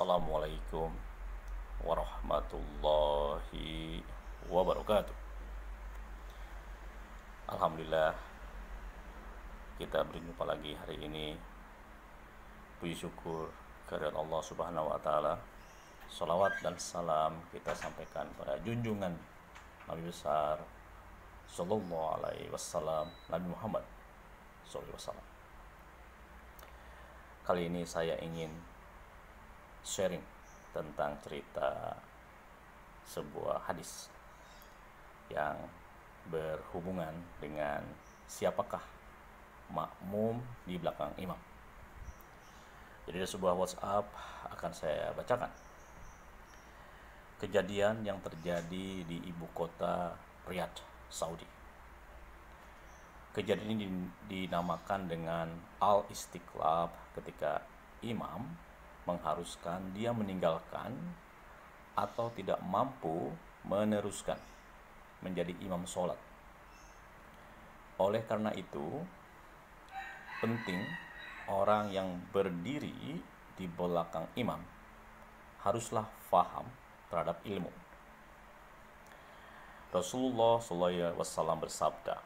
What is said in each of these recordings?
Assalamualaikum warahmatullahi wabarakatuh. Alhamdulillah kita berjumpa lagi hari ini. Puji syukur kehadirat Allah Subhanahu wa taala. Salawat dan salam kita sampaikan pada junjungan Nabi besar sallallahu alaihi wasallam Nabi Muhammad sallallahu alaihi wasallam. Kali ini saya ingin sharing tentang cerita sebuah hadis yang berhubungan dengan siapakah makmum di belakang imam. Jadi ada sebuah WhatsApp akan saya bacakan. Kejadian yang terjadi di ibu kota Riyadh, Saudi. Kejadian ini dinamakan dengan Al-Istiqlab ketika imam mengharuskan dia meninggalkan atau tidak mampu meneruskan menjadi imam sholat. Oleh karena itu, penting orang yang berdiri di belakang imam haruslah faham terhadap ilmu. Rasulullah SAW bersabda,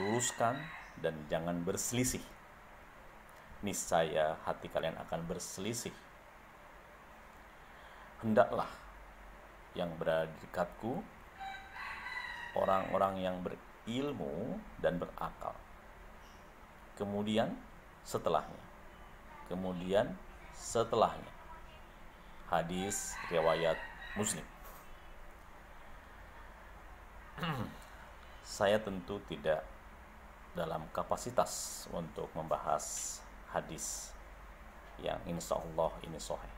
luruskan dan jangan berselisih niscaya hati kalian akan berselisih. Hendaklah yang berada di dekatku orang-orang yang berilmu dan berakal. Kemudian setelahnya. Kemudian setelahnya. Hadis riwayat Muslim. Saya tentu tidak dalam kapasitas untuk membahas hadis yang insya Allah ini soheh.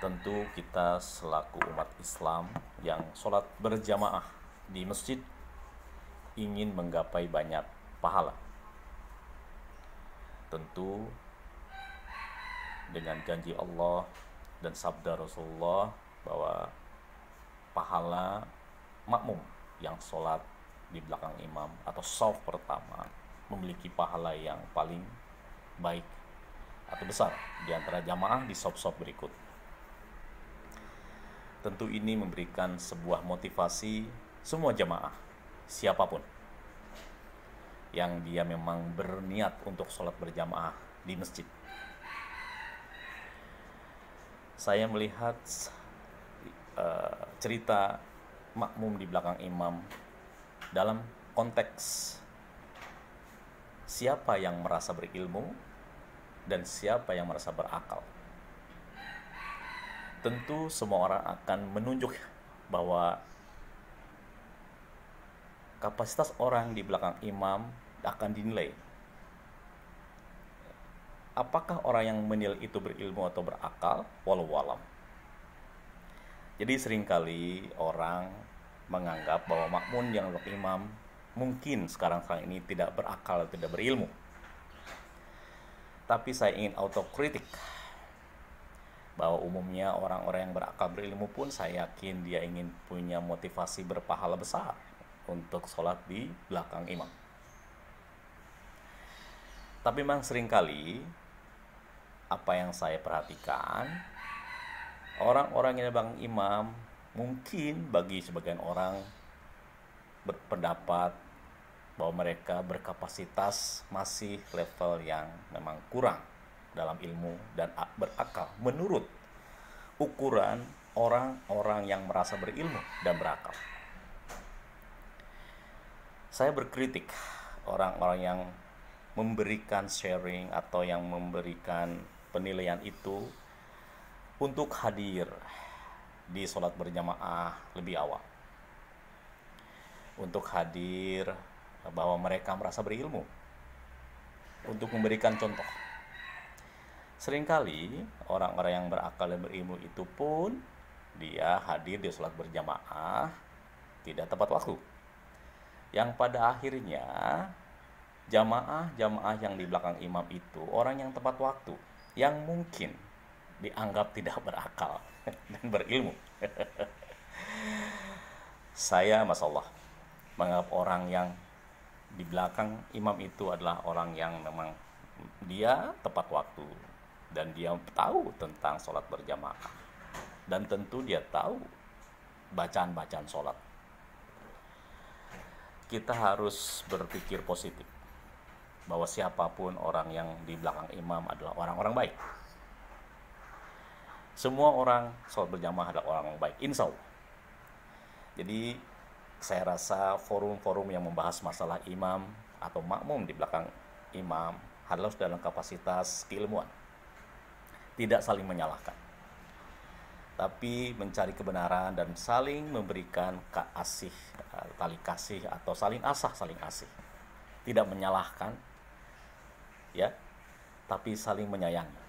Tentu kita selaku umat Islam yang sholat berjamaah di masjid ingin menggapai banyak pahala. Tentu dengan janji Allah dan sabda Rasulullah bahwa pahala makmum yang sholat di belakang imam atau soft pertama memiliki pahala yang paling baik atau besar di antara jamaah di sop-sop berikut. Tentu ini memberikan sebuah motivasi semua jamaah, siapa pun yang dia memang berniat untuk sholat berjamaah di masjid. Saya melihat uh, cerita makmum di belakang imam dalam konteks siapa yang merasa berilmu dan siapa yang merasa berakal. Tentu semua orang akan menunjuk bahwa kapasitas orang di belakang imam akan dinilai. Apakah orang yang menilai itu berilmu atau berakal? Walau walam. Jadi sering kali orang menganggap bahwa makmun yang imam mungkin sekarang-sekarang ini tidak berakal, tidak berilmu. Tapi saya ingin autokritik bahwa umumnya orang-orang yang berakal berilmu pun saya yakin dia ingin punya motivasi berpahala besar untuk sholat di belakang imam. Tapi memang sering kali apa yang saya perhatikan orang-orang yang belakang imam mungkin bagi sebagian orang berpendapat bahwa mereka berkapasitas masih level yang memang kurang dalam ilmu dan berakal menurut ukuran orang-orang yang merasa berilmu dan berakal. Saya berkritik orang-orang yang memberikan sharing atau yang memberikan penilaian itu untuk hadir di sholat berjamaah lebih awal. Untuk hadir bahwa mereka merasa berilmu untuk memberikan contoh. Seringkali orang-orang yang berakal dan berilmu itu pun dia hadir di sholat berjamaah tidak tepat waktu. Yang pada akhirnya jamaah-jamaah yang di belakang imam itu orang yang tepat waktu, yang mungkin dianggap tidak berakal dan berilmu. Saya, masalah, menganggap orang yang di belakang imam itu adalah orang yang memang dia tepat waktu dan dia tahu tentang sholat berjamaah. Dan tentu dia tahu bacaan-bacaan sholat. Kita harus berpikir positif bahwa siapa pun orang yang di belakang imam adalah orang-orang baik. Semua orang sholat berjamaah adalah orang baik insya Allah. Jadi saya rasa forum-forum yang membahas masalah imam atau makmum di belakang imam harus dalam kapasitas keilmuan. Tidak saling menyalahkan. Tapi mencari kebenaran dan saling memberikan kasih eh, tali kasih atau saling asah saling asih. Tidak menyalahkan ya tapi saling menyayangi.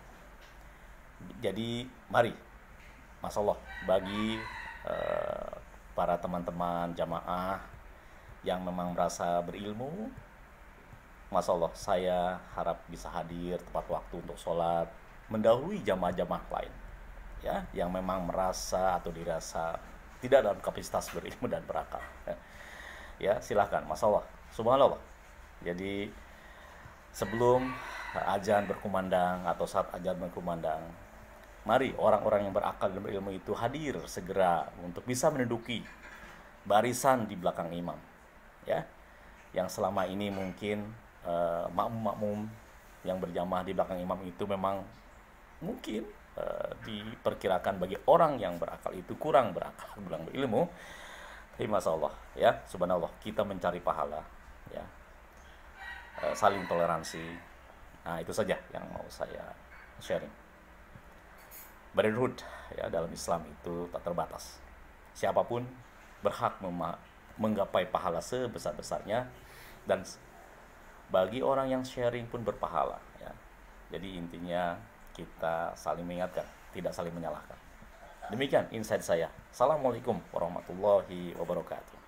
Jadi mari masalah bagi uh, para teman-teman jamaah yang memang merasa berilmu Masya Allah, saya harap bisa hadir tepat waktu untuk sholat mendahului jamaah-jamaah lain ya yang memang merasa atau dirasa tidak dalam kapasitas berilmu dan berakal. Ya, silahkan masalah subhanallah. Jadi sebelum ajan berkumandang atau saat ajan berkumandang mari orang-orang yang berakal dan berilmu itu hadir segera untuk bisa menduduki barisan di belakang imam ya yang selama ini mungkin uh, makmum-makmum yang berjamaah di belakang imam itu memang mungkin uh, diperkirakan bagi orang yang berakal itu kurang berakal, kurang berilmu. Tapi masya Allah, ya, subhanallah, kita mencari pahala, ya, uh, saling toleransi. Nah itu saja yang mau saya sharing. Brotherhood ya dalam Islam itu tak terbatas. Siapa pun berhak menggapai pahala sebesar-besarnya dan bagi orang yang sharing pun berpahala ya. Jadi intinya kita saling mengingatkan, tidak saling menyalahkan. Demikian insight saya. Assalamualaikum warahmatullahi wabarakatuh.